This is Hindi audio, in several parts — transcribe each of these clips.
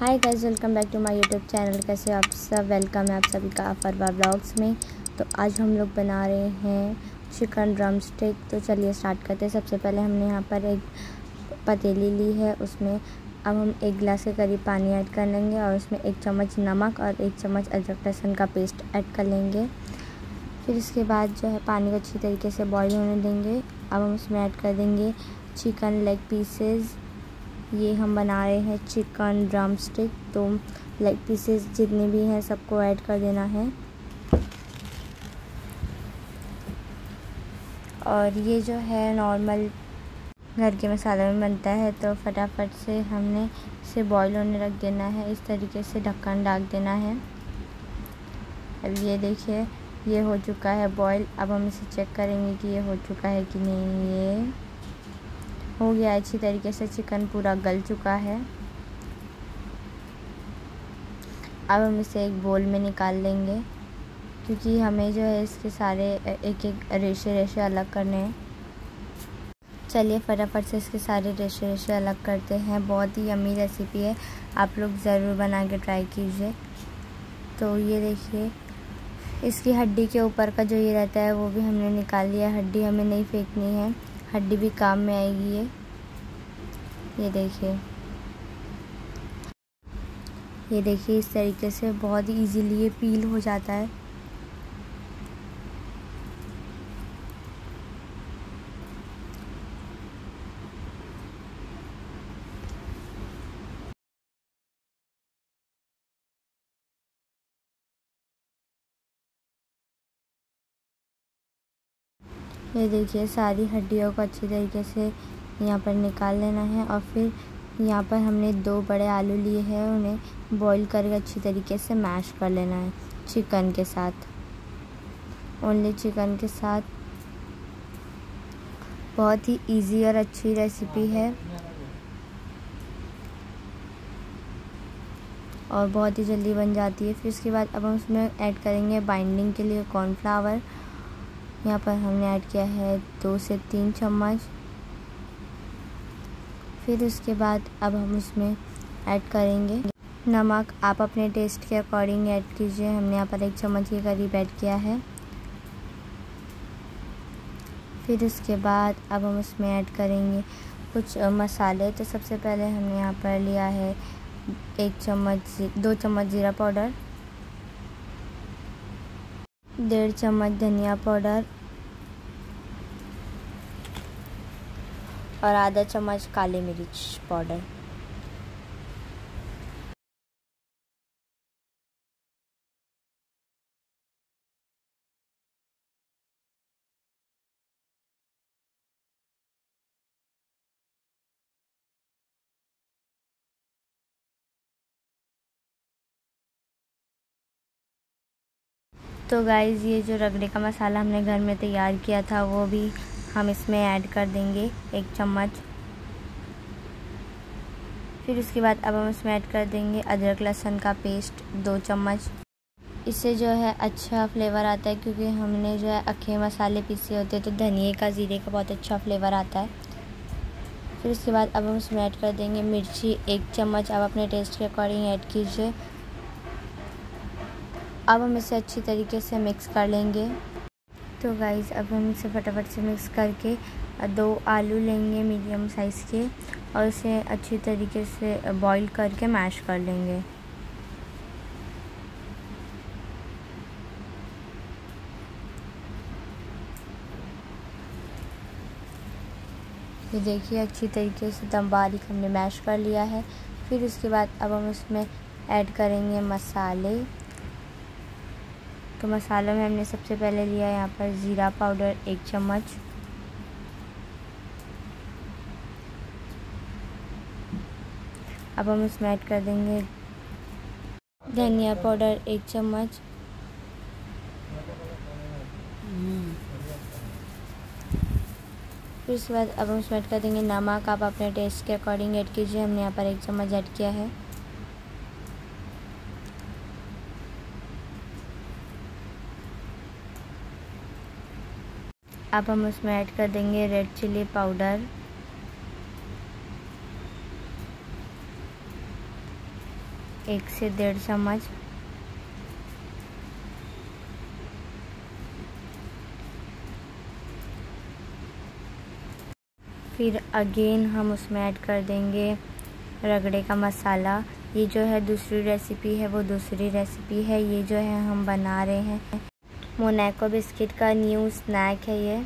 Hi guys welcome back to my YouTube channel कैसे आप सब? वेलकम है आप सभी का अफरवा ब्लॉग्स में। तो आज हम लोग बना रहे हैं चिकन ड्रम स्टिक तो चलिए स्टार्ट करते हैं। सबसे पहले हमने यहाँ पर एक पतीली ली है। उसमें अब हम एक गिलास के करीब पानी ऐड कर लेंगे और उसमें एक चम्मच नमक और एक चम्मच अदरक लहसुन का पेस्ट ऐड कर लेंगे। फिर इसके बाद जो है पानी को अच्छी तरीके से बॉईल होने देंगे। अब हम उसमें ऐड कर देंगे चिकन लेग पीसेस ये हम बना रहे हैं चिकन ड्रम स्टिक तो लेग पीसेस जितने भी हैं सबको ऐड कर देना है। और ये जो है नॉर्मल घर के मसाले में बनता है तो फटाफट से हमने इसे बॉईल होने रख देना है। इस तरीके से ढक्कन डाल देना है। अब ये देखिए, ये हो चुका है बॉईल अब हम इसे चेक करेंगे कि ये हो चुका है कि नहीं ये। हो गया, अच्छी तरीके से चिकन पूरा गल चुका है। अब हम इसे एक बोल में निकाल लेंगे, क्योंकि हमें जो है इसके सारे एक एक रेशे रेशे अलग करने हैं। चलिए फटाफट से इसके सारे रेशे रेशे अलग करते हैं। बहुत ही यमी रेसिपी है। आप लोग ज़रूर बना के ट्राई कीजिए। तो ये देखिए, इसकी हड्डी के ऊपर का जो ये रहता है, वो भी हमने निकाल लिया। हड्डी हमें नहीं फेंकनी है। हड्डी भी काम में आएगी ये। ये देखिए। ये देखिए, इस तरीके से बहुत ही ईजीली ये पील हो जाता है। ये देखिए, सारी हड्डियों को अच्छी तरीके से यहाँ पर निकाल लेना है और फिर यहाँ पर हमने दो बड़े आलू लिए हैं, उन्हें बॉईल करके अच्छी तरीके से मैश कर लेना है चिकन के साथ। ओनली चिकन के साथ बहुत ही इजी और अच्छी रेसिपी है। और बहुत ही जल्दी बन जाती है। फिर उसके बाद अब हम उसमें ऐड करेंगे बाइंडिंग के लिए कॉर्नफ्लावर यहाँ पर हमने ऐड किया है दो से तीन चम्मच। फिर उसके बाद अब हम उसमें ऐड करेंगे नमक। आप अपने टेस्ट के अकॉर्डिंग ऐड कीजिए। हमने यहाँ पर एक चम्मच के करीब ऐड किया है। फिर उसके बाद अब हम उसमें ऐड करेंगे कुछ मसाले। तो सबसे पहले हमने यहाँ पर लिया है एक चम्मच दो चम्मच जीरा पाउडर। डेढ़ चम्मच धनिया पाउडर और आधा चम्मच काली मिर्च पाउडर। तो गाइज़ ये जो रगड़े का मसाला हमने घर में तैयार किया था, वो भी हम इसमें ऐड कर देंगे एक चम्मच। फिर उसके बाद अब हम इसमें ऐड कर देंगे अदरक लहसुन का पेस्ट दो चम्मच। इससे जो है अच्छा फ्लेवर आता है, क्योंकि हमने जो है अखे मसाले पीसे होते हैं तो धनिए का, ज़ीरे का बहुत अच्छा फ्लेवर आता है। फिर उसके बाद अब हम इसमें ऐड कर देंगे मिर्ची, एक चम्मच। आप अपने टेस्ट के अकॉर्डिंग ऐड कीजिए। अब हम इसे अच्छी तरीके से मिक्स कर लेंगे। तो गाइस अब हम इसे फटाफट से मिक्स करके दो आलू लेंगे मीडियम साइज़ के और इसे अच्छी तरीके से बॉईल करके मैश कर लेंगे। ये देखिए, अच्छी तरीके से दम बारीक हमने मैश कर लिया है। फिर उसके बाद अब हम इसमें ऐड करेंगे मसाले। तो मसालों में हमने सबसे पहले लिया यहाँ पर ज़ीरा पाउडर, एक चम्मच। अब हम इसमें ऐड कर देंगे धनिया पाउडर, एक चम्मच। फिर उसके बाद अब हम इसमें ऐड कर देंगे नमक। आप अपने टेस्ट के अकॉर्डिंग ऐड कीजिए, हमने यहाँ पर एक चम्मच ऐड किया है। अब हम उसमें ऐड कर देंगे रेड चिली पाउडर एक से डेढ़ चम्मच. फिर अगेन हम उसमें ऐड कर देंगे रगड़े का मसाला. ये जो है दूसरी रेसिपी है, वो दूसरी रेसिपी है. ये जो है हम बना रहे हैं मोनैको बिस्किट का न्यू स्नैक है ये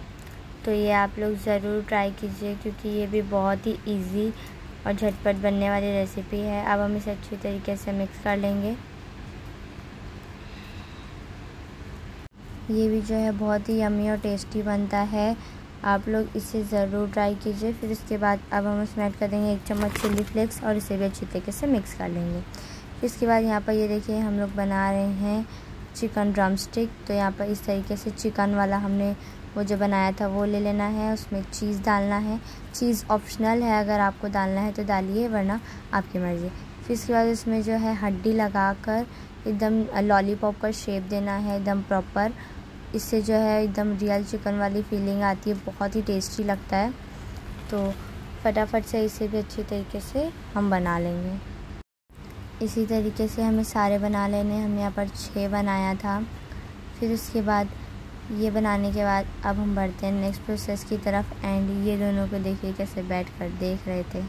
तो ये आप लोग ज़रूर ट्राई कीजिए क्योंकि ये भी बहुत ही इजी और झटपट बनने वाली रेसिपी है। अब हम इसे अच्छी तरीके से मिक्स कर लेंगे। ये भी जो है बहुत ही यमी और टेस्टी बनता है। आप लोग इसे ज़रूर ट्राई कीजिए। फिर उसके बाद अब हम उसमें ऐड कर देंगे एक चम्मच चिल्ली फ्लेक्स और इसे भी अच्छी तरीके से मिक्स कर लेंगे। इसके बाद यहाँ पर ये देखिए हम लोग बना रहे हैं चिकन ड्रम स्टिक तो यहाँ पर इस तरीके से चिकन वाला हमने वो जो बनाया था, वो ले लेना है। उसमें चीज़ डालना है। चीज़ ऑप्शनल है, अगर आपको डालना है तो डालिए, वरना आपकी मर्ज़ी। फिर इसके बाद इसमें जो है हड्डी लगा कर एकदम लॉलीपॉप का शेप देना है, एकदम प्रॉपर इससे जो है एकदम रियल चिकन वाली फीलिंग आती है, बहुत ही टेस्टी लगता है। तो फटाफट से इसे भी अच्छी तरीके से हम बना लेंगे। इसी तरीके से हमें सारे बना लेने हम यहाँ पर छः बनाया था। फिर उसके बाद ये बनाने के बाद अब हम बढ़ते हैं नेक्स्ट प्रोसेस की तरफ़ एंड ये दोनों को देखिए कैसे बैठ कर देख रहे थे।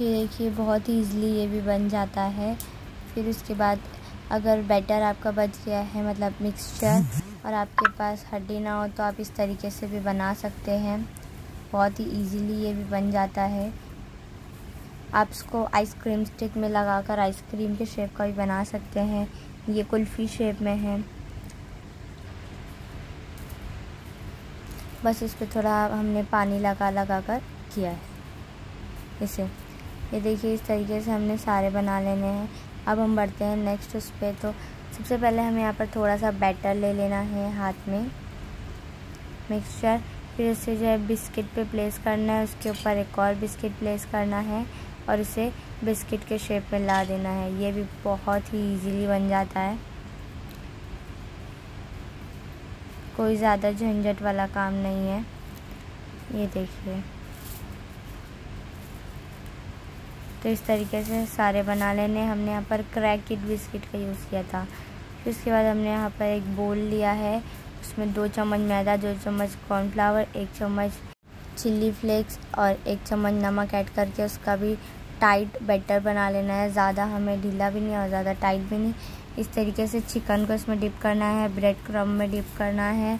ये देखिए बहुत ही ईज़िली ये भी बन जाता है। फिर उसके बाद अगर बैटर आपका बच गया है मतलब मिक्सचर और आपके पास हड्डी ना हो तो आप इस तरीके से भी बना सकते हैं। बहुत ही इजीली ये भी बन जाता है। आप इसको आइसक्रीम स्टिक में लगाकर आइसक्रीम के शेप का भी बना सकते हैं। ये कुल्फ़ी शेप में है। बस इस पर थोड़ा हमने पानी लगा लगा कर किया है। इसे। ये देखिए, इस तरीके से हमने सारे बना लेने हैं। अब हम बढ़ते हैं नेक्स्ट उस पर तो सबसे पहले हमें यहाँ पर थोड़ा सा बैटर ले लेना है हाथ में। मिक्सचर फिर इसे जो है बिस्किट पे प्लेस करना है। उसके ऊपर एक और बिस्किट प्लेस करना है। और इसे बिस्किट के शेप में ला देना है। ये भी बहुत ही इजीली बन जाता है। कोई ज़्यादा झंझट वाला काम नहीं है। ये देखिए। तो इस तरीके से सारे बना लेने हमने यहाँ पर क्रैकिड बिस्किट का यूज़ किया था। फिर उसके बाद हमने यहाँ पर एक बोल लिया है। उसमें दो चम्मच मैदा, दो चम्मच कॉर्नफ्लावर एक चम्मच चिल्ली फ्लेक्स और एक चम्मच नमक ऐड करके उसका भी टाइट बैटर बना लेना है। ज़्यादा हमें ढीला भी नहीं और ज़्यादा टाइट भी नहीं। इस तरीके से चिकन को इसमें डिप करना है, ब्रेड क्रम में डिप करना है।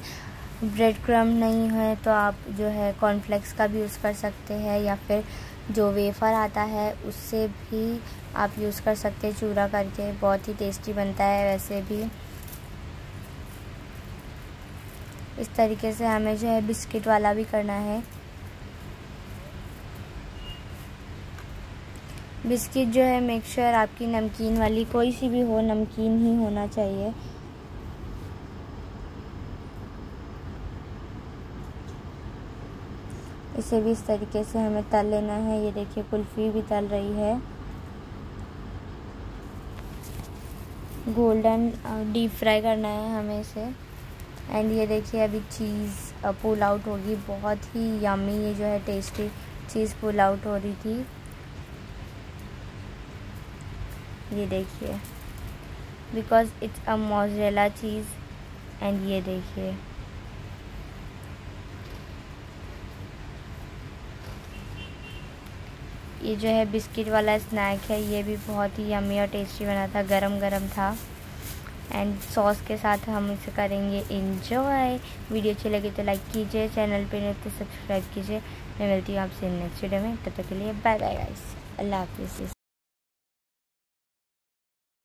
ब्रेड क्रम नहीं है तो आप जो है कॉर्नफ्लेक्स का भी यूज़ कर सकते हैं या फिर जो वेफ़र आता है उससे भी आप यूज़ कर सकते हैं। चूरा करके बहुत ही टेस्टी बनता है वैसे भी। इस तरीके से हमें जो है बिस्किट वाला भी करना है। बिस्किट जो है मेक श्योर आपकी नमकीन वाली, कोई सी भी हो, नमकीन ही होना चाहिए। इसे भी इस तरीके से हमें तल लेना है। ये देखिए, कुल्फ़ी भी तल रही है। गोल्डन डीप फ्राई करना है हमें इसे। एंड ये देखिए, अभी चीज़ पुल आउट होगी। बहुत ही यमी ये जो है, टेस्टी चीज़ पुल आउट हो रही थी। ये देखिए। Because it's a mozzarella cheese and ये देखिए। ये जो है बिस्किट वाला स्नैक है, ये भी बहुत ही यमी और टेस्टी बना था गरम गरम था। एंड सॉस के साथ हम इसे करेंगे इन्जॉय वीडियो अच्छी लगी तो लाइक कीजिए चैनल पे नहीं तो सब्सक्राइब कीजिए। मैं मिलती हूँ आपसे नेक्स्ट वीडियो में, तब तक के लिए बाय बाय गाइस अल्लाह हाफिज़।